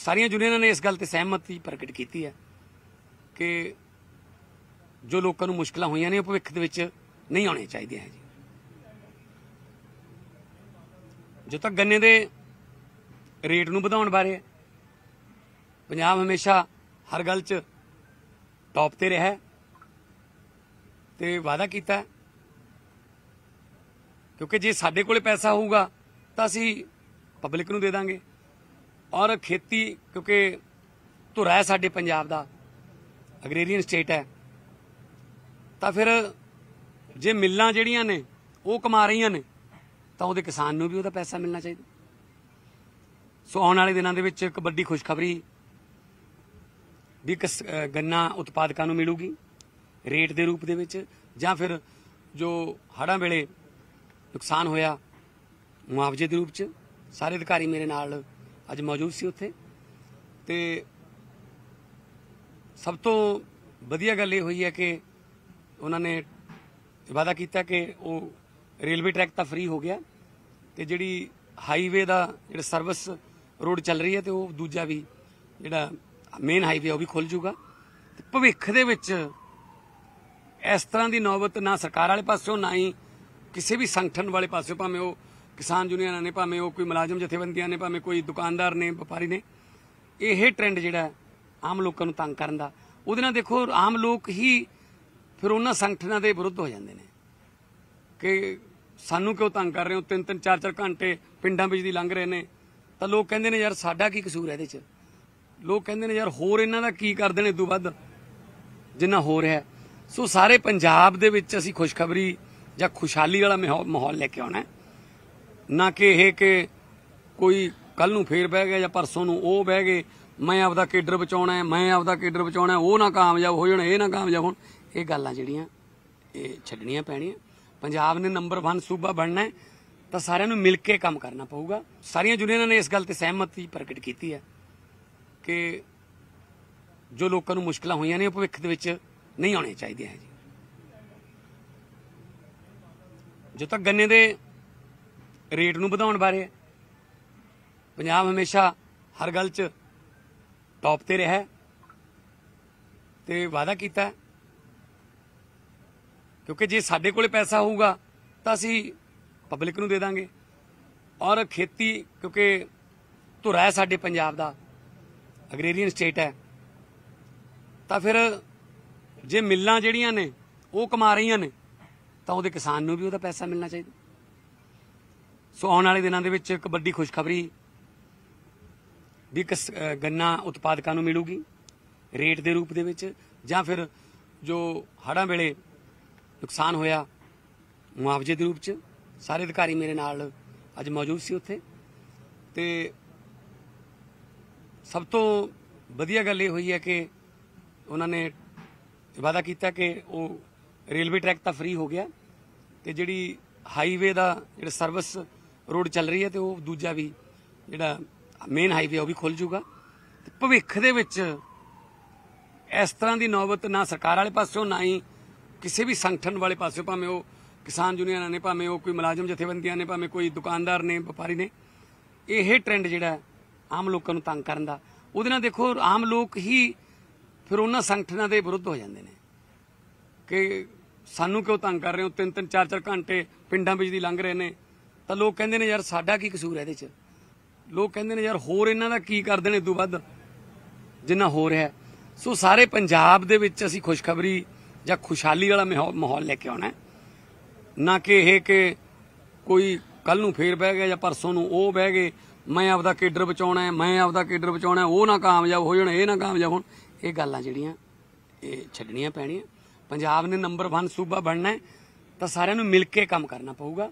ਸਾਰੀਆਂ ਯੂਨੀਅਨਾਂ ਨੇ ਇਸ ਗੱਲ ਤੇ ਸਹਿਮਤੀ ਪ੍ਰਗਟ ਕੀਤੀ ਹੈ ਕਿ ਜੋ ਲੋਕਾਂ ਨੂੰ ਮੁਸ਼ਕਲਾਂ ਹੋਈਆਂ ਨੇ, ਉਹ ਭਵਿੱਖ ਦੇ ਵਿੱਚ ਨਹੀਂ ਆਉਣੀਆਂ ਚਾਹੀਦੀਆਂ ਹੈ ਜੀ ਜੋ ਤੱਕ ਗੰਨੇ ਦੇ ਰੇਟ ਨੂੰ ਵਧਾਉਣ ਬਾਰੇ ਪੰਜਾਬ ਹਮੇਸ਼ਾ ਹਰ ਗੱਲ 'ਚ ਟੌਪ ਤੇ ਰਿਹਾ ਹੈ ਤੇ ਵਾਅਦਾ ਕੀਤਾ ਕਿਉਂਕਿ ਜੇ ਸਾਡੇ ਕੋਲੇ ਪੈਸਾ ਹੋਊਗਾ ਤਾਂ ਅਸੀਂ ਪਬਲਿਕ ਨੂੰ ਦੇ ਦਾਂਗੇ। ਔਰ ਖੇਤੀ, ਕਿਉਂਕਿ ਧੁਰਾ ਹੈ ਸਾਡੇ ਪੰਜਾਬ ਦਾ, ਅਗਰੇਰੀਅਨ ਸਟੇਟ ਹੈ। ਤਾਂ ਫਿਰ ਜੇ ਮਿੱਲਾਂ ਜਿਹੜੀਆਂ ਨੇ, ਉਹ ਕਮਾ ਰਹੀਆਂ ਨੇ, ਤਾਂ ਉਹਦੇ ਕਿਸਾਨ ਨੂੰ ਵੀ ਉਹਦਾ ਪੈਸਾ ਮਿਲਣਾ ਚਾਹੀਦਾ। ਸੋ ਆਉਣ ਵਾਲੇ ਦਿਨਾਂ ਦੇ ਵਿੱਚ ਇੱਕ ਵੱਡੀ ਖੁਸ਼ਖਬਰੀ ਵੀ ਕਿਸ- ਗੰਨਾ ਉਤਪਾਦਕਾਂ ਨੂੰ ਮਿਲੂਗੀ, ਰੇਟ ਦੇ ਰੂਪ ਦੇ ਵਿੱਚ, ਜਾਂ ਫਿਰ ਜੋ ਹੜ੍ਹਾਂ ਵੇਲੇ ਨੁਕਸਾਨ ਹੋਇਆ, ਮੁਆਵਜ਼ੇ ਦੇ ਰੂਪ ਚ, ਸਾਰੇ ਅਧਿਕਾਰੀ ਮੇਰੇ ਨਾਲ ਅੱਜ ਮੌਜੂਦ ਸੀ ਉੱਥੇ। ਤੇ ਸਭ ਤੋਂ ਵਧੀਆ ਗੱਲ ਇਹ ਹੋਈ ਹੈ ਕਿ ਉਹਨਾਂ ਨੇ ਵਾਅਦਾ ਕੀਤਾ ਕਿ ਉਹ ਰੇਲਵੇ ਟਰੈਕ ਤਾਂ ਫ੍ਰੀ ਹੋ ਗਿਆ। ਤੇ ਜਿਹੜੀ ਹਾਈਵੇ ਦਾ ਜਿਹੜਾ ਸਰਵਿਸ ਰੋਡ ਚੱਲ ਰਹੀ ਹੈ ਤੇ ਉਹ ਦੂਜਾ ਵੀ ਜਿਹੜਾ ਮੇਨ ਹਾਈਵੇ ਉਹ ਵੀ ਖੁੱਲ ਜਾਊਗਾ। ਤੇ ਭਵਿੱਖ ਦੇ ਵਿੱਚ ਇਸ ਤਰ੍ਹਾਂ ਦੀ ਨੌਬਤ ਨਾ ਸਰਕਾਰ ਵਾਲੇ ਪਾਸਿਓਂ, ਨਾ ਹੀ ਕਿਸੇ ਵੀ ਸੰਗਠਨ ਵਾਲੇ ਪਾਸਿਓਂ, ਭਾਵੇਂ ਉਹ ਕਿਸਾਨ ਯੂਨੀਅਨਾਂ ਨੇ ਭਾਵੇਂ ਉਹ ਕੋਈ ਮੁਲਾਜ਼ਮ ਜਥੇਬੰਦੀਆਂ ਨੇ, ਭਾਵੇਂ ਕੋਈ ਦੁਕਾਨਦਾਰ ਨੇ, ਵਪਾਰੀ ਨੇ, ਇਹ ਟ੍ਰੈਂਡ ਜਿਹੜਾ ਆਮ ਲੋਕਾਂ ਨੂੰ ਤੰਗ ਕਰਨ ਦਾ। ਉਹਦੇ ਨਾਲ ਦੇਖੋ, ਆਮ ਲੋਕ ਹੀ ਫਿਰ ਉਹਨਾਂ ਸੰਗਠਨਾਂ ਦੇ ਵਿਰੁੱਧ ਹੋ ਜਾਂਦੇ ਨੇ। ਕਿ ਸਾਨੂੰ ਕਿਉਂ ਤੰਗ ਕਰ ਰਹੇ ਹੋ? ਤਿੰਨ ਤਿੰਨ ਚਾਰ ਚਾਰ ਘੰਟੇ ਪਿੰਡਾਂ ਵਿੱਚ ਦੀ ਲੰਘ ਰਹੇ ਨੇ। ਤਾਂ ਲੋਕ ਕਹਿੰਦੇ ਨੇ, ਯਾਰ, ਸਾਡਾ ਕੀ ਕਸੂਰ ਹੈ ਇਹਦੇ 'ਚ? ਲੋਕ ਕਹਿੰਦੇ ਨੇ, ਯਾਰ, ਹੋਰ ਇਹਨਾਂ ਦਾ ਕੀ ਕਰਦੇ ਨੇ ਇਦੋਂ ਵੱਧ? ਜਿੰਨਾ ਹੋ ਰਿਹਾ ਸੋ ਸਾਰੇ ਪੰਜਾਬ ਦੇ ਵਿੱਚ ਅਸੀਂ ਖੁਸ਼ਖਬਰੀ ਜਾਂ ਖੁਸ਼ਹਾਲੀ ਵਾਲਾ ਮਾਹੌ- ਮਾਹੌਲ ਲੈ ਕੇ ਆਉਣਾ ਹੈ। ਨਾ ਕਿ ਇਹ ਕਿ ਕੋਈ ਕੱਲ ਨੂੰ ਫੇਰ ਬਹਿ ਗਿਆ ਜਾਂ ਪਰਸੋਂ ਨੂੰ ਉਹ ਬਹਿ ਗਏ, ਮੈਂ ਆਪਦਾ ਕੇਡਰ ਬਚਾਉਣਾ ਹੈ, ਮੈਂ ਆਪਦਾ ਕੇਡਰ ਬਚਾਉਣਾ ਉਹ ਨਾ ਕਾਮਯਾਬ ਹੋ ਜਾਣ, ਇਹ ਨਾ ਕਾਮਯਾਬ ਹੋਣ। ਇਹ ਗੱਲਾਂ ਜਿਹੜੀਆਂ ਇਹ ਛੱਡਣੀਆਂ ਪੈਣੀਆਂ। ਪੰਜਾਬ ਨੇ ਨੰਬਰ 1 ਸੂਬਾ ਬਣਨਾ ਹੈ, ਤਾਂ ਸਾਰਿਆਂ ਨੂੰ ਮਿਲ ਕੇ ਕੰਮ ਕਰਨਾ ਪਊਗਾ। ਸਾਰੀਆਂ ਯੂਨੀਅਨਾਂ ਨੇ ਇਸ ਗੱਲ ਤੇ ਸਹਿਮਤੀ ਪ੍ਰਗਟ ਕੀਤੀ ਹੈ ਕਿ ਜੋ ਲੋਕਾਂ ਨੂੰ ਮੁਸ਼ਕਲਾਂ ਹੋਈਆਂ ਨੇ, ਉਹ ਭਵਿੱਖ ਦੇ ਵਿੱਚ ਨਹੀਂ ਆਉਣੀਆਂ ਚਾਹੀਦੀਆਂ ਹੈ ਜੀ ਜੋ ਤੱਕ ਗੰਨੇ ਦੇ ਰੇਟ ਨੂੰ ਵਧਾਉਣ ਬਾਰੇ। ਹੈ ਪੰਜਾਬ ਹਮੇਸ਼ਾ ਹਰ ਗੱਲ 'ਚ ਟੌਪ ਤੇ ਰਿਹਾ ਹੈ ਤੇ ਵਾਅਦਾ ਕੀਤਾ ਕਿਉਂਕਿ ਜੇ ਸਾਡੇ ਕੋਲੇ ਪੈਸਾ ਹੋਊਗਾ ਤਾਂ ਅਸੀਂ ਪਬਲਿਕ ਨੂੰ ਦੇ ਦਾਂਗੇ। ਔਰ ਖੇਤੀ, ਕਿਉਂਕਿ ਧੁਰਾ ਹੈ ਸਾਡੇ ਪੰਜਾਬ ਦਾ ਅਗਰੇਰੀਅਨ ਸਟੇਟ ਹੈ। ਤਾਂ ਫਿਰ ਜੇ ਮਿੱਲਾਂ ਜਿਹੜੀਆਂ ਨੇ, ਉਹ ਕਮਾ ਰਹੀਆਂ ਨੇ, ਤਾਂ ਉਹਦੇ ਕਿਸਾਨ ਨੂੰ ਵੀ ਉਹਦਾ ਪੈਸਾ ਮਿਲਣਾ ਚਾਹੀਦਾ। ਸੋ ਆਉਣ ਵਾਲੇ ਦਿਨਾਂ ਦੇ ਵਿੱਚ ਇੱਕ ਵੱਡੀ ਖੁਸ਼ਖਬਰੀ ਵੀ ਕਿਸ- ਗੰਨਾ ਉਤਪਾਦਕਾਂ ਨੂੰ ਮਿਲੂਗੀ, ਰੇਟ ਦੇ ਰੂਪ ਦੇ ਵਿੱਚ, ਜਾਂ ਫਿਰ ਜੋ ਹੜ੍ਹਾਂ ਵੇਲੇ ਨੁਕਸਾਨ ਹੋਇਆ ਮੁਆਵਜ਼ੇ ਦੇ ਰੂਪ ਚ, ਸਾਰੇ ਅਧਿਕਾਰੀ ਮੇਰੇ ਨਾਲ ਅੱਜ ਮੌਜੂਦ ਸੀ ਉੱਥੇ। ਤੇ ਸਭ ਤੋਂ ਵਧੀਆ ਗੱਲ ਇਹ ਹੋਈ ਹੈ ਕਿ ਉਹਨਾਂ ਨੇ ਵਾਅਦਾ ਕੀਤਾ ਕਿ ਉਹ ਰੇਲਵੇ ਟਰੈਕ ਤਾਂ ਫ੍ਰੀ ਹੋ ਗਿਆ, ਤੇ ਜਿਹੜੀ ਹਾਈਵੇ ਦਾ ਜਿਹੜਾ ਸਰਵਿਸ ਰੋਡ ਚੱਲ ਰਹੀ ਹੈ ਤੇ ਉਹ ਦੂਜਾ ਵੀ ਜਿਹੜਾ ਮੇਨ ਹਾਈਵੇ ਉਹ ਵੀ ਖੁੱਲ ਜੂਗਾ ਤੇ ਭਵਿੱਖ ਦੇ ਵਿੱਚ ਇਸ ਤਰ੍ਹਾਂ ਦੀ ਨੌਬਤ ਨਾ ਸਰਕਾਰ ਵਾਲੇ ਪਾਸਿਓਂ, ਨਾ ਹੀ ਕਿਸੇ ਵੀ ਸੰਗਠਨ ਵਾਲੇ ਪਾਸਿਓਂ, ਭਾਵੇਂ ਉਹ ਕਿਸਾਨ ਯੂਨੀਅਨਾਂ ਨੇ, ਭਾਵੇਂ ਉਹ ਕੋਈ ਮੁਲਾਜ਼ਮ ਜਥੇਬੰਦੀਆਂ ਨੇ, ਭਾਵੇਂ ਕੋਈ ਦੁਕਾਨਦਾਰ ਨੇ, ਵਪਾਰੀ ਨੇ, ਇਹ ਟ੍ਰੈਂਡ ਜਿਹੜਾ ਆਮ ਲੋਕਾਂ ਨੂੰ ਤੰਗ ਕਰਨ ਦਾ। ਉਹਦੇ ਨਾਲ ਦੇਖੋ, ਆਮ ਲੋਕ ਹੀ ਫਿਰ ਉਹਨਾਂ ਸੰਗਠਨਾਂ ਦੇ ਵਿਰੁੱਧ ਹੋ ਜਾਂਦੇ ਨੇ। ਕਿ ਸਾਨੂੰ ਕਿਉਂ ਤੰਗ ਕਰ ਰਹੇ ਹੋ? ਤਿੰਨ ਤਿੰਨ ਚਾਰ ਚਾਰ ਘੰਟੇ ਪਿੰਡਾਂ ਵਿੱਚ ਦੀ ਲੰਘ ਰਹੇ ਨੇ। ਤਾਂ ਲੋਕ ਕਹਿੰਦੇ ਨੇ, ਯਾਰ, ਸਾਡਾ ਕੀ ਕਸੂਰ ਹੈ ਇਹਦੇ 'ਚ? ਲੋਕ ਕਹਿੰਦੇ ਨੇ, ਯਾਰ, ਹੋਰ ਇਹਨਾਂ ਦਾ ਕੀ ਕਰਦੇ ਨੇ ਇਦੋਂ ਵੱਧ ਜਿੰਨਾ ਹੋ ਰਿਹਾ ਸੋ ਸਾਰੇ ਪੰਜਾਬ ਦੇ ਵਿੱਚ ਅਸੀਂ ਖੁਸ਼ਖਬਰੀ ਜਾਂ ਖੁਸ਼ਹਾਲੀ ਵਾਲਾ ਮਾਹੌਲ ਲੈ ਕੇ ਆਉਣਾ ਨਾ ਕਿ ਇਹ ਕਿ ਕੋਈ ਕੱਲ ਨੂੰ ਫੇਰ ਬਹਿ ਗਿਆ ਜਾਂ ਪਰਸੋਂ ਨੂੰ ਉਹ ਬਹਿ ਗਏ, ਮੈਂ ਆਪਦਾ ਕੇਡਰ ਬਚਾਉਣਾ ਹੈ, ਮੈਂ ਆਪਦਾ ਕੇਡਰ ਬਚਾਉਣਾ ਉਹ ਨਾ ਕਾਮਯਾਬ ਹੋ ਜਾਣ, ਇਹ ਨਾ ਕਾਮਯਾਬ ਹੋਣ। ਇਹ ਗੱਲਾਂ ਜਿਹੜੀਆਂ ਇਹ ਛੱਡਣੀਆਂ ਪੈਣੀਆਂ। ਪੰਜਾਬ ਨੇ ਨੰਬਰ 1 ਸੂਬਾ ਬਣਨਾ ਤਾਂ ਸਾਰਿਆਂ ਨੂੰ ਮਿਲ ਕੇ ਕੰਮ ਕਰਨਾ ਪਊਗਾ।